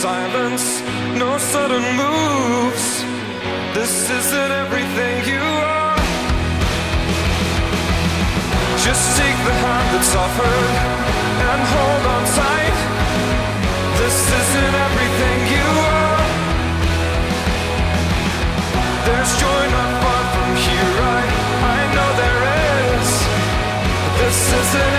silence, no sudden moves. This isn't everything you are. Just take the hand that's offered and hold on tight. This isn't everything you are. There's joy not far from here, I, I know there is. This isn't.